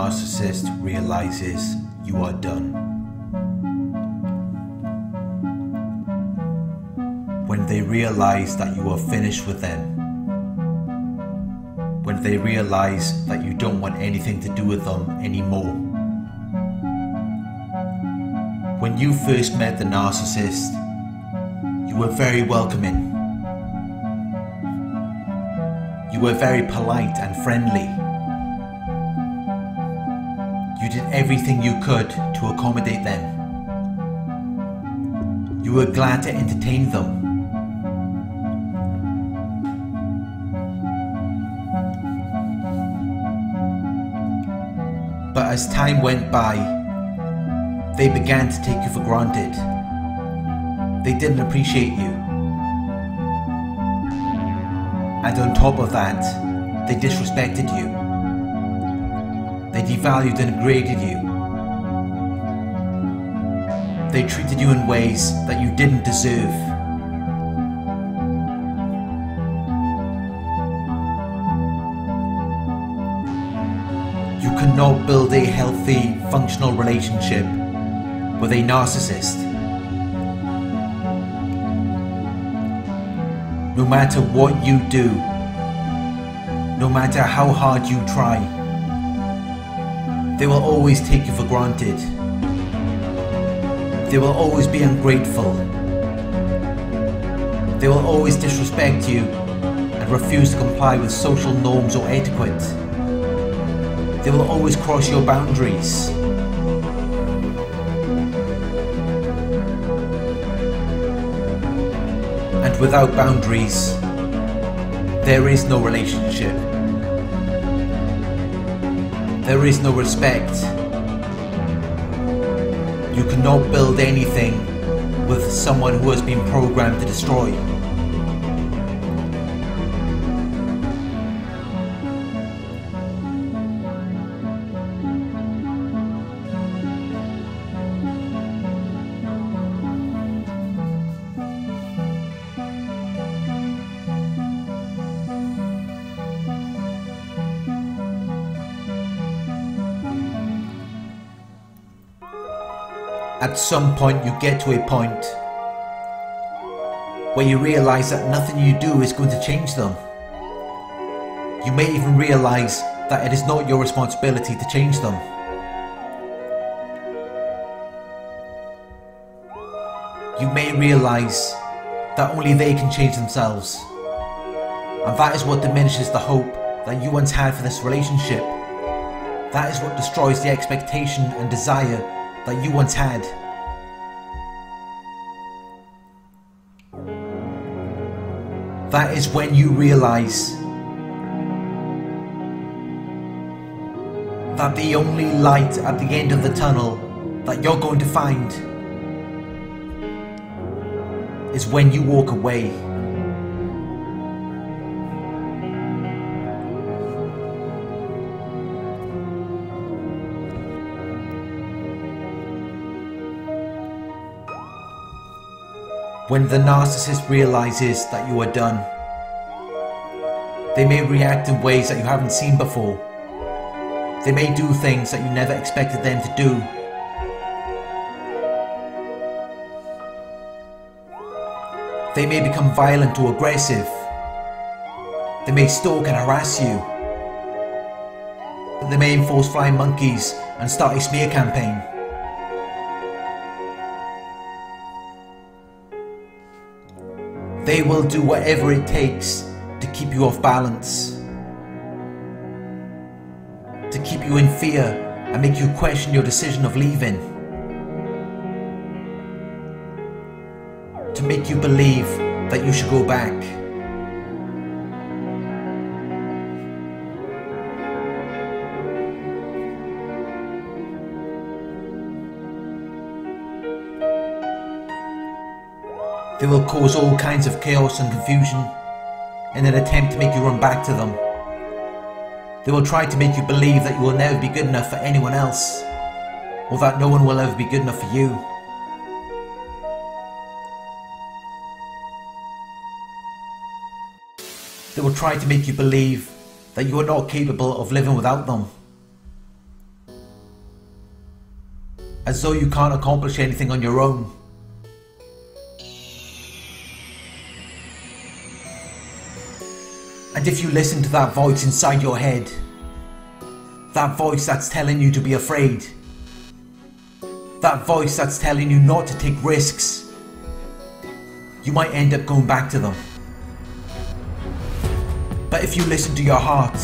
narcissist realizes you are done. When they realize that you are finished with them. When they realize that you don't want anything to do with them anymore. When you first met the narcissist, you were very welcoming. You were very polite and friendly. Everything you could to accommodate them. You were glad to entertain them. But as time went by, they began to take you for granted. They didn't appreciate you. And on top of that, they disrespected you. They devalued and degraded you. They treated you in ways that you didn't deserve. You cannot build a healthy, functional relationship with a narcissist. No matter what you do, no matter how hard you try, they will always take you for granted. They will always be ungrateful. They will always disrespect you and refuse to comply with social norms or etiquette. They will always cross your boundaries. And without boundaries, there is no relationship. There is no respect. You cannot build anything with someone who has been programmed to destroy. At some point, you get to a point where you realize that nothing you do is going to change them. You may even realize that it is not your responsibility to change them. You may realize that only they can change themselves. And that is what diminishes the hope that you once had for this relationship. That is what destroys the expectation and desire that you once had. That is when you realize that the only light at the end of the tunnel that you're going to find is when you walk away. When the narcissist realizes that you are done, they may react in ways that you haven't seen before. They may do things that you never expected them to do. They may become violent or aggressive. They may stalk and harass you. They may enforce flying monkeys and start a smear campaign. They will do whatever it takes to keep you off balance, to keep you in fear and make you question your decision of leaving, to make you believe that you should go back. They will cause all kinds of chaos and confusion in an attempt to make you run back to them. They will try to make you believe that you will never be good enough for anyone else, or that no one will ever be good enough for you. They will try to make you believe that you are not capable of living without them, as though you can't accomplish anything on your own. And if you listen to that voice inside your head, that voice that's telling you to be afraid, that voice that's telling you not to take risks, you might end up going back to them. But if you listen to your heart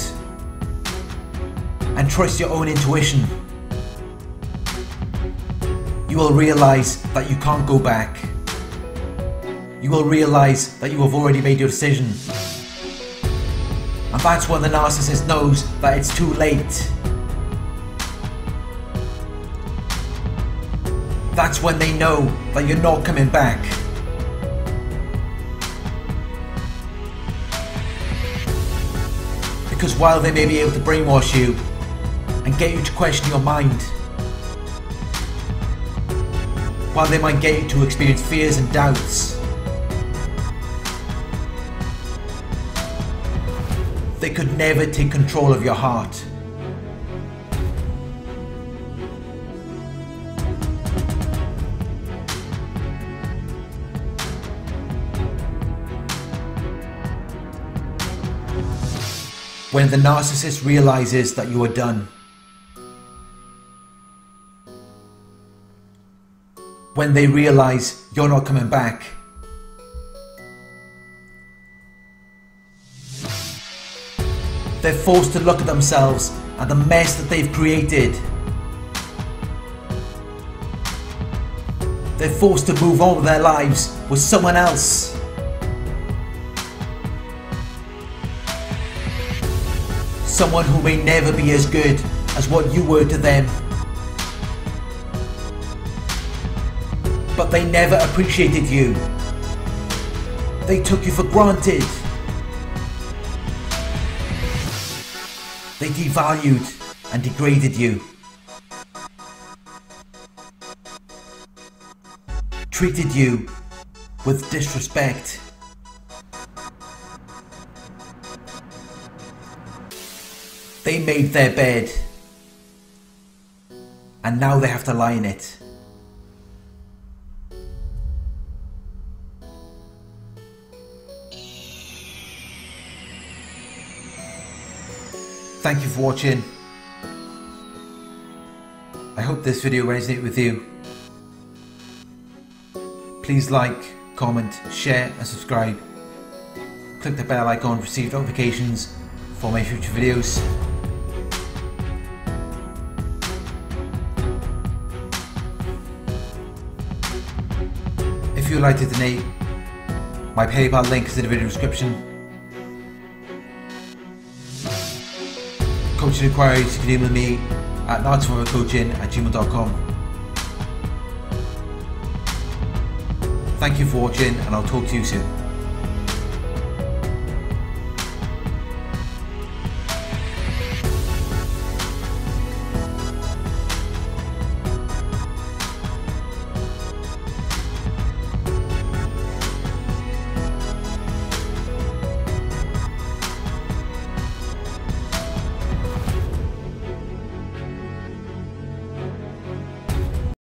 and trust your own intuition, you will realize that you can't go back. You will realize that you have already made your decision. And that's when the narcissist knows that it's too late. That's when they know that you're not coming back. Because while they may be able to brainwash you and get you to question your mind, while they might get you to experience fears and doubts, they could never take control of your heart. when the narcissist realizes that you are done. When they realize you're not coming back. They're forced to look at themselves and the mess that they've created. They're forced to move on with their lives with someone else. someone who may never be as good as what you were to them. But they never appreciated you. They took you for granted. They devalued and degraded you. Treated you with disrespect. They made their bed. And now they have to lie in it. Thank you for watching. I hope this video resonated with you. Please like, comment, share and subscribe. Click the bell icon to receive notifications for my future videos. If you'd like to donate, my PayPal link is in the video description. Coaching inquiries, you can email me at narcsurvivorcoaching at gmail.com. Thank you for watching and I'll talk to you soon.